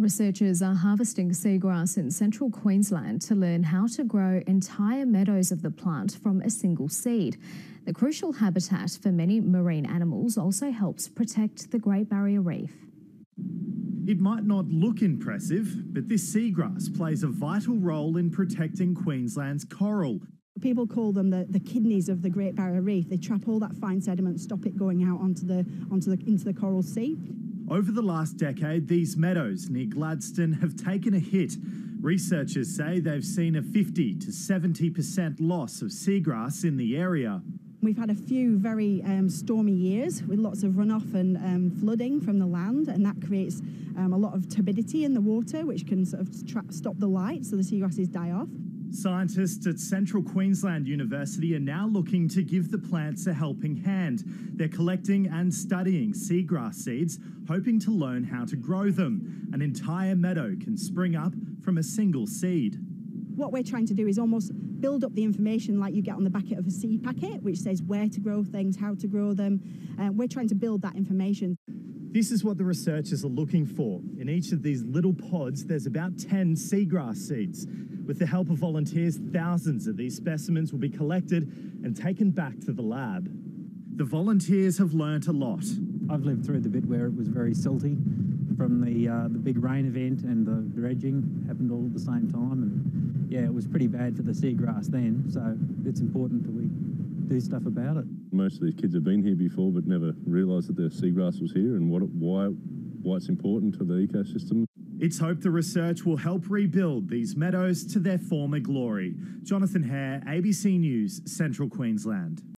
Researchers are harvesting seagrass in central Queensland to learn how to grow entire meadows of the plant from a single seed. The crucial habitat for many marine animals also helps protect the Great Barrier Reef. It might not look impressive, but this seagrass plays a vital role in protecting Queensland's coral. People call them the, the kidneys of the Great Barrier Reef. They trap all that fine sediment, stop it going out onto the, onto the, into the coral sea. Over the last decade, these meadows near Gladstone have taken a hit. Researchers say they've seen a 50 to 70% loss of seagrass in the area. We've had a few very um, stormy years with lots of runoff and um, flooding from the land, and that creates um, a lot of turbidity in the water, which can sort of stop the light so the seagrasses die off. Scientists at Central Queensland University are now looking to give the plants a helping hand. They're collecting and studying seagrass seeds, hoping to learn how to grow them. An entire meadow can spring up from a single seed. What we're trying to do is almost build up the information like you get on the back of a seed packet, which says where to grow things, how to grow them. Uh, we're trying to build that information. This is what the researchers are looking for. In each of these little pods, there's about 10 seagrass seeds. With the help of volunteers, thousands of these specimens will be collected and taken back to the lab. The volunteers have learnt a lot. I've lived through the bit where it was very silty from the uh, the big rain event and the dredging happened all at the same time and yeah it was pretty bad for the seagrass then so it's important that we do stuff about it. Most of these kids have been here before but never realised that the seagrass was here and what why why it's important to the ecosystem. It's hoped the research will help rebuild these meadows to their former glory. Jonathan Hare, ABC News, Central Queensland.